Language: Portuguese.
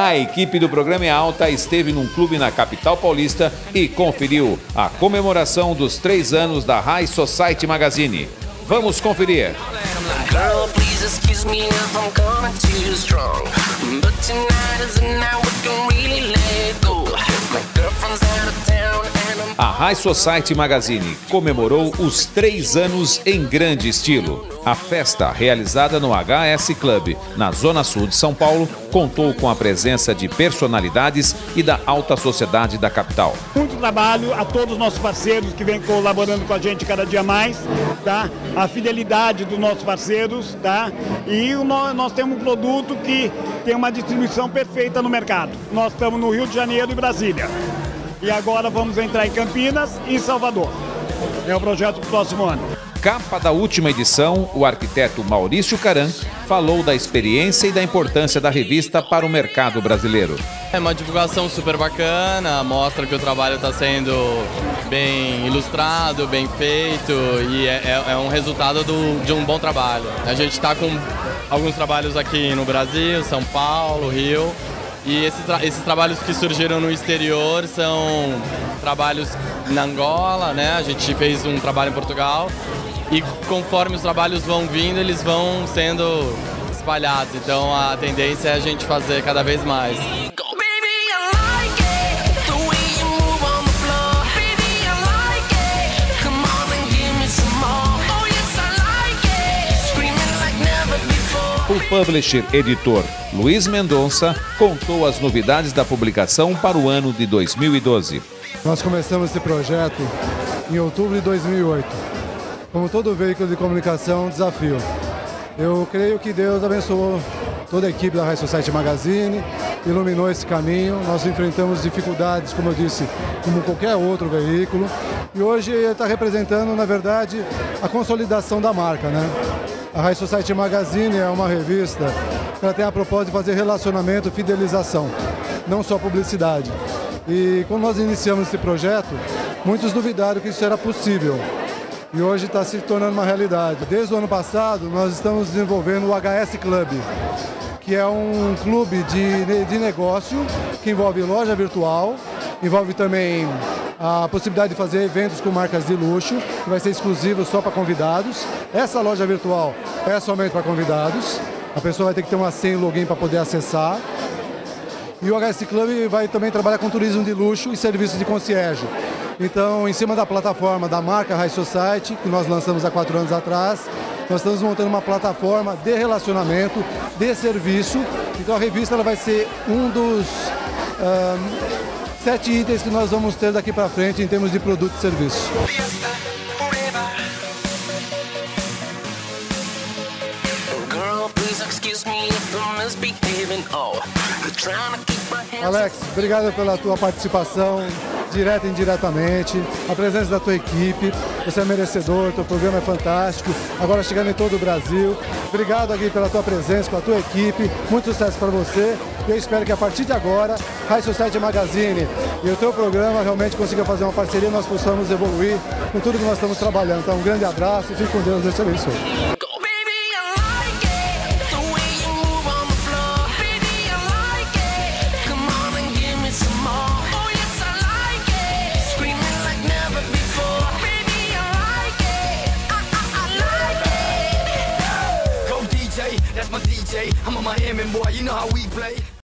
A equipe do programa é Alta esteve num clube na capital paulista e conferiu a comemoração dos três anos da High Society Magazine. Vamos conferir. Girl, High Society Magazine comemorou os três anos em grande estilo. A festa, realizada no HS Club, na Zona Sul de São Paulo, contou com a presença de personalidades e da alta sociedade da capital. Muito trabalho a todos os nossos parceiros que vêm colaborando com a gente cada dia mais, tá? A fidelidade dos nossos parceiros, tá? E nós, nós temos um produto que tem uma distribuição perfeita no mercado. Nós estamos no Rio de Janeiro e Brasília e agora vamos entrar em Campinas e em Salvador. É o projeto do próximo ano. Capa da última edição, o arquiteto Maurício Caran falou da experiência e da importância da revista para o mercado brasileiro. É uma divulgação super bacana, mostra que o trabalho está sendo bem ilustrado, bem feito e é, é, é um resultado do, de um bom trabalho. A gente está com alguns trabalhos aqui no Brasil, São Paulo, Rio, e esses, tra esses trabalhos que surgiram no exterior são trabalhos na Angola, né? A gente fez um trabalho em Portugal e conforme os trabalhos vão vindo, eles vão sendo espalhados. Então a tendência é a gente fazer cada vez mais. O publisher editor Luiz Mendonça contou as novidades da publicação para o ano de 2012. Nós começamos esse projeto em outubro de 2008. Como todo veículo de comunicação, desafio. Eu creio que Deus abençoou toda a equipe da High Society Magazine, iluminou esse caminho. Nós enfrentamos dificuldades, como eu disse, como qualquer outro veículo. E hoje está representando, na verdade, a consolidação da marca, né? A High Society Magazine é uma revista que ela tem a propósito de fazer relacionamento, fidelização, não só publicidade. E quando nós iniciamos esse projeto, muitos duvidaram que isso era possível. E hoje está se tornando uma realidade. Desde o ano passado, nós estamos desenvolvendo o HS Club, que é um clube de, de negócio que envolve loja virtual, envolve também a possibilidade de fazer eventos com marcas de luxo, que vai ser exclusivo só para convidados. Essa loja virtual é somente para convidados. A pessoa vai ter que ter uma senha e login para poder acessar. E o HS Club vai também trabalhar com turismo de luxo e serviços de concierge. Então, em cima da plataforma da marca High Society, que nós lançamos há quatro anos atrás, nós estamos montando uma plataforma de relacionamento, de serviço. Então, a revista ela vai ser um dos sete itens que nós vamos ter daqui para frente em termos de produto e serviço. Alex, obrigado pela tua participação direta e indiretamente, a presença da tua equipe. Você é merecedor, teu programa é fantástico. Agora chegando em todo o Brasil. Obrigado aqui pela tua presença, com a tua equipe. Muito sucesso para você. E eu espero que a partir de agora, High Society Magazine e o teu programa realmente consiga fazer uma parceria e nós possamos evoluir com tudo que nós estamos trabalhando. Então, um grande abraço fique com Deus. Deus te abençoe. I'm a Miami boy, you know how we play.